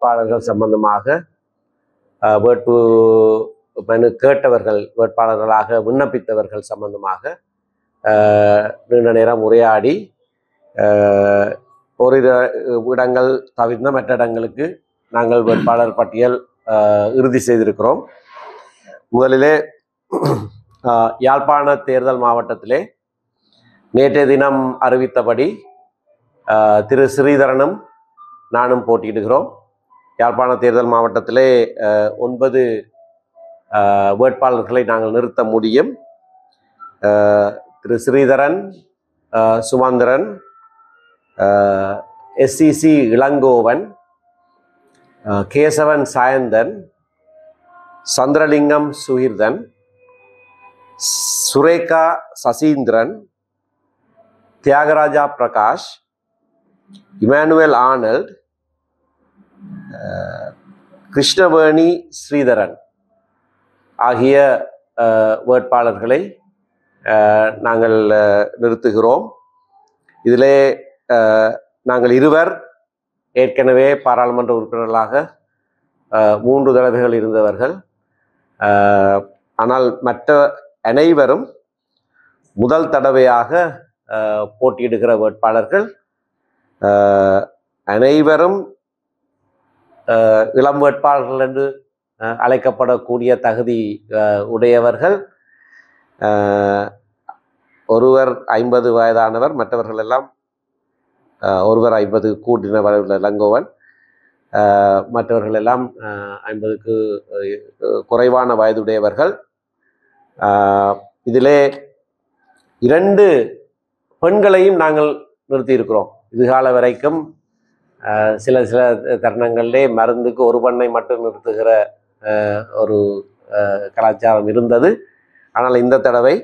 வேட்பாளர்கள் சம்பந்தமாக வேட்பு மனு கேட்டவர்கள் வேட்பாளர்களாக விண்ணப்பித்தவர்கள் சம்பந்தமாக நீண்ட நேரம் உரையாடி ஒரு இடங்கள் தவிர்ந்த மற்ற இடங்களுக்கு நாங்கள் வேட்பாளர் பட்டியல் இறுதி செய்திருக்கிறோம். முதலிலே யாழ்ப்பாண தேர்தல் மாவட்டத்திலே நேற்றைய தினம் அறிவித்தபடி திரு. ஸ்ரீதரனும் நானும் போட்டியிடுகிறோம். யாழ்ப்பாண தேர்தல் மாவட்டத்திலே ஒன்பது வேட்பாளர்களை நாங்கள் நிறுத்த முடியும். Thiru Sritharan Sumanthiran SCC Ilangovan Kesavan Sayanthan Chandralingam Sukirthan Sureka Sasindran Thiyagaraja Prakash Emmanuel Arnold Krishnaveni Sritharan ஆகிய வேட்பாளர்களை நாங்கள் நிறுத்துகிறோம். இதிலே நாங்கள் இருவர் ஏற்கனவே பாராளுமன்ற உறுப்பினர்களாக மூன்று தடவைகள் இருந்தவர்கள். ஆனால் மற்ற அனைவரும் முதல் தடவையாக போட்டியிடுகிற வேட்பாளர்கள் அனைவரும் இளம் வேட்பாளர்கள் என்று அழைக்கப்படக்கூடிய தகுதி உடையவர்கள் ஒருவர் ஐம்பது வயதானவர் மற்றவர்கள் எல்லாம் ஒருவர் ஐம்பது கூட்டின வயதுள்ள இளங்கோவன். மற்றவர்கள் எல்லாம் ஐம்பதுக்கு குறைவான வயதுடையவர்கள். இதிலே இரண்டு பெண்களையும் நாங்கள் நிறுத்தியிருக்கிறோம். இதுகால வரைக்கும் சில சில தருணங்களிலே மருந்துக்கு ஒரு பண்ணை மட்டும் நிறுத்துகிற ஒரு கலாச்சாரம் இருந்தது. ஆனால் இந்த தடவை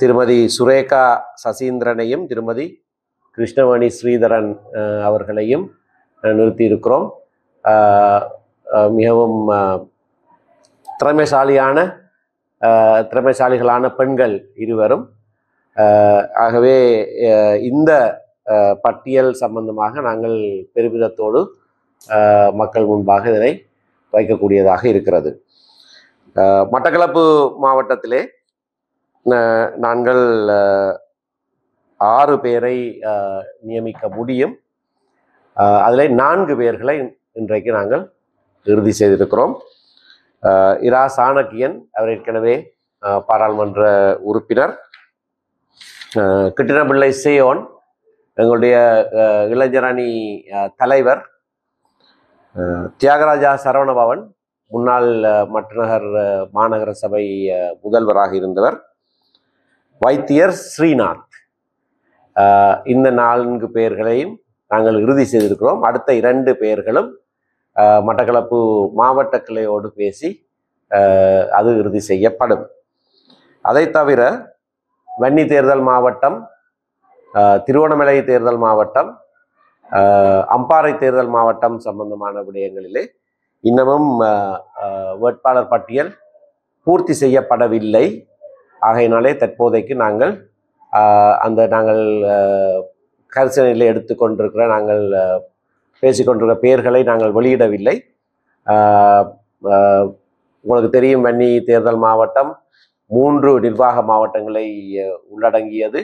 திருமதி சுரேகா சசீந்திரனையும் திருமதி கிருஷ்ணமணி ஸ்ரீதரன் அவர்களையும் நிறுத்தியிருக்கிறோம். மிகவும் திறமைசாலியான திறமைசாலிகளான பெண்கள் இருவரும். ஆகவே இந்த பட்டியல் சம்பந்தமாக நாங்கள் பெருமிதத்தோடு மக்கள் முன்பாக இதனை வைக்கக்கூடியதாக இருக்கிறது. மட்டக்களப்பு மாவட்டத்திலே நாங்கள் ஆறு பேரை நியமிக்க முடியும். அதில் நான்கு பேர்களை இன்றைக்கு நாங்கள் இறுதி செய்திருக்கிறோம். இரா சாணக்கியன் அவர் ஏற்கனவே பாராளுமன்ற உறுப்பினர். கிட்டினபிள்ளை சேயோன் எங்களுடைய இளைஞரணி தலைவர் தியாகராஜா சரவணபவன் முன்னாள் மற்றநகர் மட்டநகர் மாநகர சபை முதல்வராக இருந்தவர் வைத்தியர் ஸ்ரீநாத். இந்த நான்கு பெயர்களையும் நாங்கள் இறுதி செய்திருக்கிறோம். அடுத்த இரண்டு பெயர்களும் மட்டக்களப்பு மாவட்ட கிளையோடு பேசி அது இறுதி செய்யப்படும். அதை தவிர வன்னி தேர்தல் மாவட்டம் திருவண்ணாமலை தேர்தல் மாவட்டம் அம்பாறை தேர்தல் மாவட்டம் சம்பந்தமான விடயங்களிலே இன்னமும் வேட்பாளர் பட்டியல் பூர்த்தி செய்யப்படவில்லை. ஆகையினாலே தற்போதைக்கு நாங்கள் அந்த நாங்கள் கரிசனையில் எடுத்துக்கொண்டிருக்கிற நாங்கள் பேசிக்கொண்டிருக்கிற பெயர்களை நாங்கள் வெளியிடவில்லை. உங்களுக்கு தெரியும் வன்னி தேர்தல் மாவட்டம் மூன்று நிர்வாக மாவட்டங்களை உள்ளடங்கியது.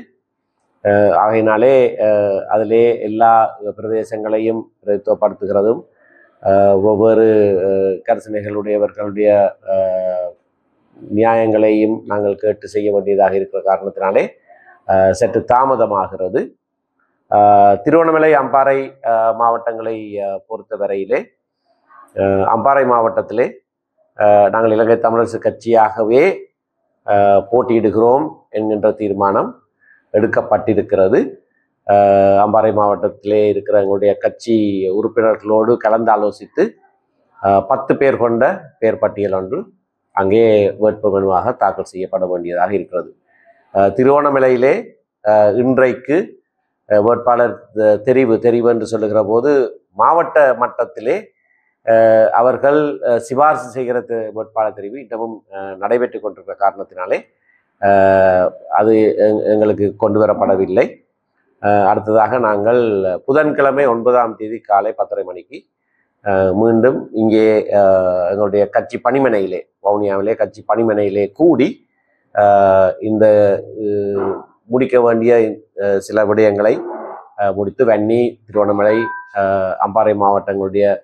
ஆகையினாலே அதிலே எல்லா பிரதேசங்களையும் பிரதித்துவப்படுத்துகிறதும் ஒவ்வொரு கரிசனைகளுடையவர்களுடைய நியாயங்களையும் நாங்கள் கேட்டு செய்ய வேண்டியதாக இருக்கிற காரணத்தினாலே சற்று தாமதமாகிறது. திருவண்ணாமலை அம்பாறை மாவட்டங்களை பொறுத்த பொறுத்தவரையிலே அம்பாறை மாவட்டத்திலே நாங்கள் இலங்கை தமிழரசு கட்சியாகவே போட்டியிடுகிறோம் என்கின்ற தீர்மானம் எடுக்கப்பட்டிருக்கிறது. அம்பாறை மாவட்டத்திலே இருக்கிற எங்களுடைய கட்சி உறுப்பினர்களோடு கலந்து ஆலோசித்து பத்து பேர் கொண்ட பேர் பட்டியல் ஒன்று அங்கே வேட்பு மனுவாக தாக்கல் செய்யப்பட வேண்டியதாக இருக்கிறது. திருவோணமலையிலே இன்றைக்கு வேட்பாளர் தெரிவு தெரிவு என்று சொல்லுகிற போது மாவட்ட மட்டத்திலே அவர்கள் சிபார்சு சிபாரிசு செய்கிற வேட்பாளர் தெரிவு இன்னமும் நடைபெற்று கொண்டிருக்கிற காரணத்தினாலே அது எங்- எங்களுக்கு கொண்டு வரப்படவில்லை. அடுத்ததாக நாங்கள் புதன்கிழமை ஒன்பதாம் தேதி காலை பத்தரை மணிக்கு மீண்டும் இங்கே எங்களுடைய கட்சி பணிமனையிலே வவுனியாவிலே கட்சி பணிமனையிலே கூடி இந்த முடிக்க வேண்டிய சில விடயங்களை முடித்து வன்னி திருவண்ணாமலை அம்பாறை மாவட்டங்களுடைய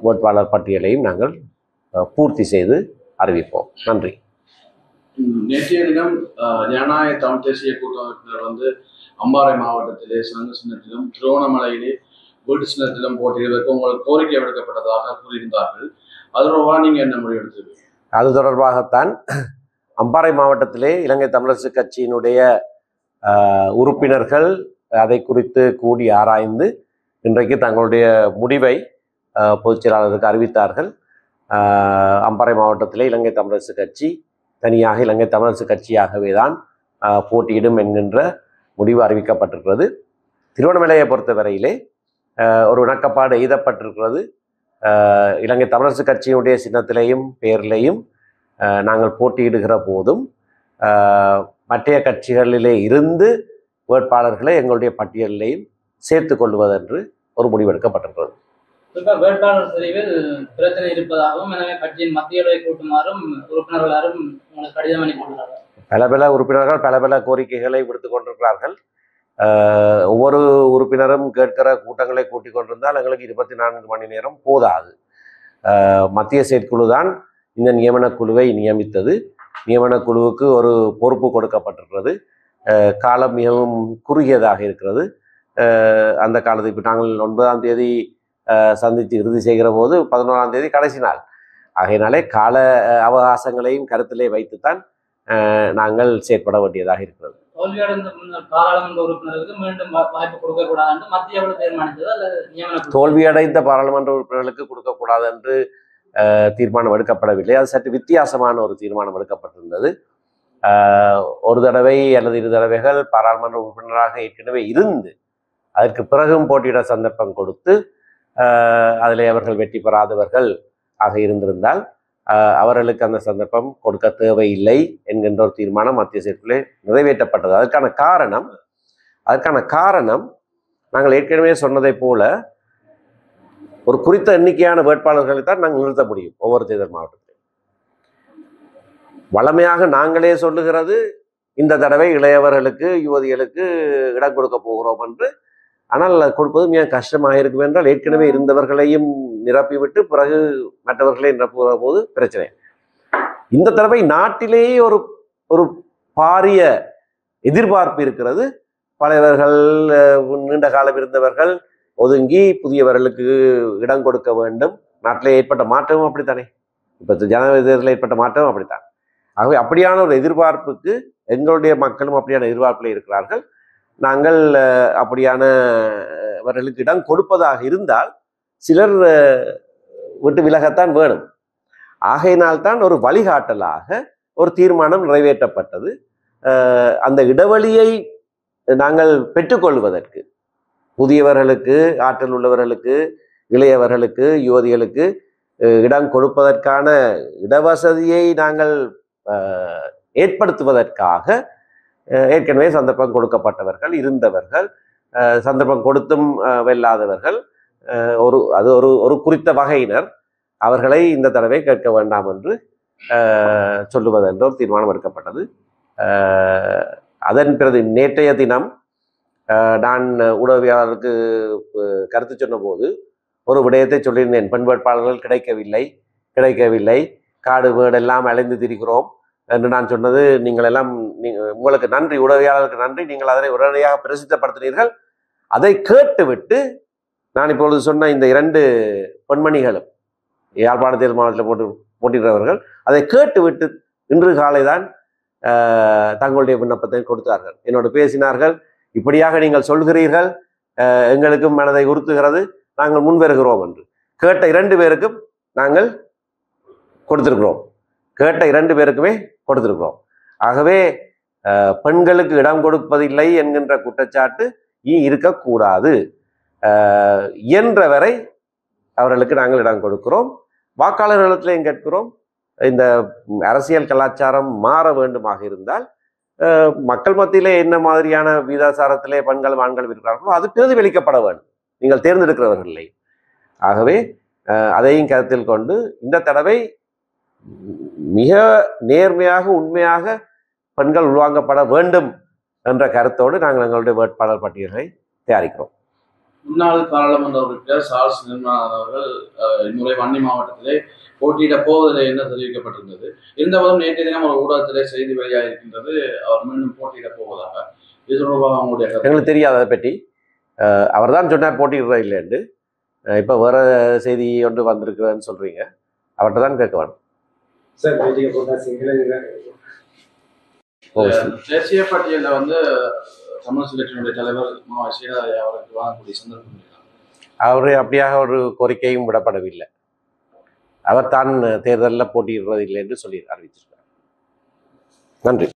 வேட்பாளர் பட்டியலையும் நாங்கள் பூர்த்தி செய்து அறிவிப்போம். நன்றி. நேற்றைய தினம் ஜனநாயக தமிழ் தேசிய கூட்டமைப்பினர் வந்து அம்பாறை மாவட்டத்திலே சங்க சின்னத்திலும் திருவண்ணாமலையிலே வீட்டு சின்னத்திலும் போட்டியிடுவதற்கு உங்களுக்கு கோரிக்கை விடுக்கப்பட்டதாக கூறியிருந்தார்கள். அது தொடர்பாக நீங்க என்ன முடிவெடுத்தீங்க அது தொடர்பாகத்தான் அம்பாறை மாவட்டத்திலே இலங்கை தமிழரசு கட்சியினுடைய உறுப்பினர்கள் அதை குறித்து கூடி ஆராய்ந்து இன்றைக்கு தங்களுடைய முடிவை பொதுச் செயலாளருக்கு அறிவித்தார்கள். அம்பாறை மாவட்டத்திலே இலங்கை தமிழரசு கட்சி தனியாக இலங்கை தமிழரசு கட்சியாகவே தான் போட்டியிடும் என்கின்ற முடிவு அறிவிக்கப்பட்டிருக்கிறது. திருவண்ணாமலையை பொறுத்தவரையிலே ஒரு இணக்கப்பாடு எய்தப்பட்டிருக்கிறது. இலங்கை தமிழரசு கட்சியினுடைய சின்னத்திலையும் பெயரிலையும் நாங்கள் போட்டியிடுகிற போதும் ஆஹ், மற்றைய கட்சிகளிலே இருந்து வேட்பாளர்களை எங்களுடைய பட்டியலிலையும் சேர்த்து கொள்வதென்று ஒரு முடிவெடுக்கப்பட்டிருக்கிறது. குறிப்பாக வேட்பாளர் தெரிவில் பிரச்சனை இருப்பதாகவும் எனவே கட்சியின் மத்தியவை கூட்டுமாறும் உறுப்பினர்களாரும் உங்களுக்கு கடிதம் அனுப்பியுள்ளார்கள் பல பல உறுப்பினர்கள் பல பல கோரிக்கைகளை விடுத்து கொண்டிருக்கிறார்கள். ஒவ்வொரு உறுப்பினரும் கேட்கிற கூட்டங்களை கூட்டிக் கொண்டிருந்தால் எங்களுக்கு இருபத்தி நான்கு மணி நேரம் போதாது. மத்திய செயற்குழு தான் இந்த நியமனக் குழுவை நியமித்தது. நியமனக் குழுவுக்கு ஒரு பொறுப்பு கொடுக்கப்பட்டிருக்கிறது. காலம் மிகவும் குறுகியதாக இருக்கிறது. அந்த காலத்தை இப்போ நாங்கள் ஒன்பதாம் தேதி சந்தித்து இறுதி செய்கிற போது பதினோராம் தேதி கடைசி நாள். ஆகையினாலே கால அவகாசங்களையும் கருத்திலே வைத்துத்தான் நாங்கள் செயற்பட வேண்டியதாக இருக்கிறது. தோல்வியடைந்த பாராளுமன்ற உறுப்பினர்களுக்கு கொடுக்கக்கூடாது என்று தீர்மானம் எடுக்கப்படவில்லை. அது சற்று வித்தியாசமான ஒரு தீர்மானம் எடுக்கப்பட்டிருந்தது. ஒரு தடவை அல்லது இரு தடவைகள் பாராளுமன்ற உறுப்பினராக ஏற்கனவே இருந்து அதற்கு பிறகும் போட்டியிட சந்தர்ப்பம் கொடுத்து அதில் அவர்கள் வெற்றி பெறாதவர்கள் ஆக இருந்திருந்தால் அவர்களுக்கு அந்த சந்தர்ப்பம் கொடுக்க தேவையில்லை என்கின்ற ஒரு தீர்மானம் மத்திய செயற்குள்ளே நிறைவேற்றப்பட்டது. அதற்கான காரணம் அதற்கான காரணம் நாங்கள் ஏற்கனவே சொன்னதைப் போல ஒரு குறித்த எண்ணிக்கையான வேட்பாளர்களை தான் நாங்கள் நிறுத்த முடியும் ஒவ்வொரு தேர்தல் மாவட்டத்திலும். வளமையாக நாங்களே சொல்லுகிறது இந்த தடவை இளையவர்களுக்கு யுவதிகளுக்கு இடம் கொடுக்க போகிறோம் என்று ஆனால் அது கொடுப்பது ஏன் கஷ்டமாக இருக்கும் என்றால் ஏற்கனவே இருந்தவர்களையும் நிரப்பிவிட்டு பிறகு மற்றவர்களை நிரப்புகிற போது பிரச்சனை. இந்த தடவை நாட்டிலேயே ஒரு ஒரு பாரிய எதிர்பார்ப்பு இருக்கிறது. பழையவர்கள் நீண்ட காலம் இருந்தவர்கள் ஒதுங்கி புதியவர்களுக்கு இடம் கொடுக்க வேண்டும். நாட்டில் ஏற்பட்ட மாற்றமும் அப்படித்தானே? இப்போ ஜனநாயக தேர்தலில் ஏற்பட்ட மாற்றமும் அப்படித்தான். ஆகவே அப்படியான ஒரு எதிர்பார்ப்புக்கு எங்களுடைய மக்களும் அப்படியான எதிர்பார்ப்பில் இருக்கிறார்கள். நாங்கள் அப்படியான வர்களுக்கு இடம் கொடுப்பதாக இருந்தால் சிலர் விட்டு விலகத்தான் வேணும். ஆகையினால்தான் ஒரு வழிகாட்டலாக ஒரு தீர்மானம் நிறைவேற்றப்பட்டது. அந்த இடைவெளியை நாங்கள் பெற்றுக்கொள்வதற்கு புதியவர்களுக்கு ஆற்றல் உள்ளவர்களுக்கு இளையவர்களுக்கு யுவதிகளுக்கு இடம் கொடுப்பதற்கான இடவசதியை நாங்கள் ஏற்படுத்துவதற்காக ஏற்கனவே சந்தர்ப்பம் கொடுக்கப்பட்டவர்கள் இருந்தவர்கள் சந்தர்ப்பம் கொடுத்தும் வெல்லாதவர்கள் ஒரு அது ஒரு ஒரு குறித்த வகையினர். அவர்களை இந்த தடவை கேட்க வேண்டாம் என்று அஹ், ஒரு தீர்மானம் எடுக்கப்பட்டது. அதன் பிறகு நேற்றைய தினம் நான் ஊடகவியாளருக்கு கருத்து சொன்னபோது ஒரு விடயத்தை சொல்லியிருந்தேன். பெண் வேட்பாளர்கள் கிடைக்கவில்லை கிடைக்கவில்லை. காடு வீடெல்லாம் அலைந்து திரிகிறோம். என்று நான் சொன்னது நீங்கள் எல்லாம் உங்களுக்கு நன்றி உதவியாளருக்கு நன்றி நீங்கள் அதனை உடனடியாக பிரசித்தப்படுத்தினீர்கள். அதை கேட்டுவிட்டு நான் இப்பொழுது சொன்ன இந்த இரண்டு பெண்மணிகளும் யாழ்ப்பாண தேர்தல் மாவட்டத்தில் போட்டு போட்டியிடுறவர்கள் அதை கேட்டுவிட்டு இன்று காலை தான் தங்களுடைய விண்ணப்பத்தை கொடுத்தார்கள். என்னோடு பேசினார்கள். இப்படியாக நீங்கள் சொல்கிறீர்கள் எங்களுக்கும் மனதை உறுத்துகிறது நாங்கள் முன்வருகிறோம் என்று. கேட்ட இரண்டு பேருக்கும் நாங்கள் கொடுத்திருக்கிறோம். கேட்ட இரண்டு பேருக்குமே கொடுத்துருக்கிறோம். ஆகவே பெண்களுக்கு இடம் கொடுப்பதில்லை என்கின்ற குற்றச்சாட்டு இ இருக்கக்கூடாது. ஆஹ், இயன்றவரை அவர்களுக்கு நாங்கள் இடம் கொடுக்கிறோம். வாக்காளர்களிடத்திலையும் கேட்கிறோம். இந்த அரசியல் கலாச்சாரம் மாற வேண்டுமாக இருந்தால் மக்கள் மத்தியிலே என்ன மாதிரியான விதாசாரத்திலே பெண்கள் ஆண்கள் இருக்கிறார்களோ அது பிரதிபலிக்கப்பட வேண்டும். நீங்கள் தேர்ந்தெடுக்கிறவர்களை ஆகவே அதையும் கருத்தில் கொண்டு இந்த தடவை மிக நேர்மையாக உண்மையாக பெண்கள் உள்வாங்கப்பட வேண்டும் என்ற கருத்தோடு நாங்கள் எங்களுடைய வேட்பாளர் பட்டியலை தயாரிக்கிறோம். முன்னாள் பாராளுமன்ற உறுப்பினர் சார்ஸ் நிர்மலன் அவர்கள் இம்முறை வன்னி மாவட்டத்திலே போட்டியிட போவதில்லை என்று தெரிவிக்கப்பட்டிருந்தது? இருந்தபோதும் நேற்றைய தினம் ஒரு ஊடகத்திலே செய்தி வெளியாகிருக்கின்றது அவர் மீண்டும் போட்டியிட போவதாக. இது தொடர்பாக அவங்களுடைய. எங்களுக்கு தெரியாது அதை பற்றி. அவர் தான் சொன்னார் போட்டியிடுற இல்லைன்னு இப்போ வேற செய்தி ஒன்று வந்திருக்கிறதுன்னு சொல்றீங்க. அவர்கிட்ட தான் கேட்க வேணும். சார் போட்டியை போட்டா தேசிய பட்டியலில் வந்து தமிழ் கட்சியினுடைய தலைவர் மா. சீனாதயா அவருக்கு வாங்கக்கூடிய சந்தர்ப்பம்? அவர் அப்படியாக ஒரு கோரிக்கையும் விடப்படவில்லை. அவர் தான் தேர்தலில் போட்டியிடுறது இல்லை என்று சொல்லி அறிவிச்சிருக்கார் நன்றி.